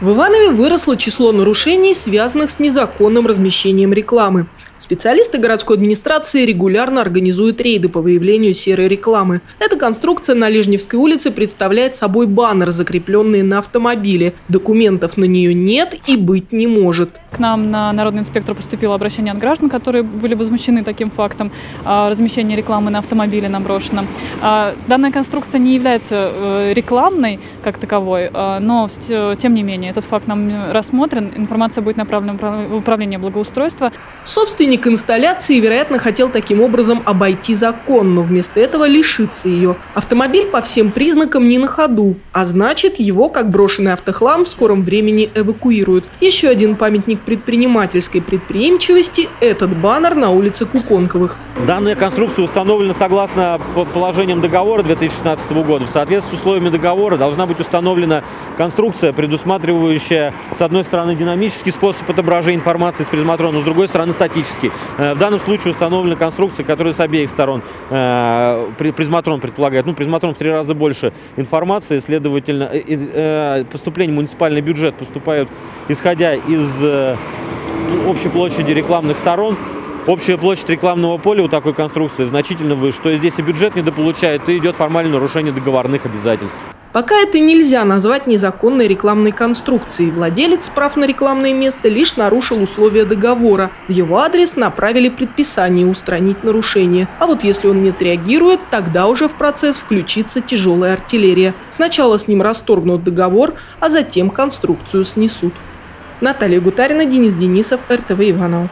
В Иванове выросло число нарушений, связанных с незаконным размещением рекламы. Специалисты городской администрации регулярно организуют рейды по выявлению серой рекламы. Эта конструкция на Лежневской улице представляет собой баннер, закрепленный на автомобиле. Документов на нее нет и быть не может. Нам на Народный инспектор поступило обращение от граждан, которые были возмущены таким фактом а, размещения рекламы на автомобиле на брошенном. А, данная конструкция не является э, рекламной как таковой, а, но тем не менее этот факт нам рассмотрен, информация будет направлена в управление благоустройства. Собственник инсталляции, вероятно, хотел таким образом обойти закон, но вместо этого лишиться ее. Автомобиль по всем признакам не на ходу, а значит, его, как брошенный автохлам, в скором времени эвакуируют. Еще один памятник предпринимательской предприимчивости – этот баннер на улице Куконковых. Данная конструкция установлена согласно положениям договора 2016 года. В соответствии с условиями договора должна быть установлена конструкция, предусматривающая, с одной стороны, динамический способ отображения информации с призматрона, с другой стороны, статический. Э, в данном случае установлена конструкция, которая с обеих сторон э, призматрон предполагает. Ну, призматрон в три раза больше информации, следовательно, э, поступление в муниципальный бюджет поступают, исходя из общей площади рекламных сторон, Общая площадь рекламного поля у такой конструкции значительно выше. То есть здесь и бюджет недополучает, и идет формальное нарушение договорных обязательств. Пока это нельзя назвать незаконной рекламной конструкцией. Владелец прав на рекламное место лишь нарушил условия договора. В его адрес направили предписание устранить нарушение. А вот если он не отреагирует, тогда уже в процесс включится тяжелая артиллерия. Сначала с ним расторгнут договор, а затем конструкцию снесут. Наталья Гутарина, Денис Денисов, РТВ Иванова.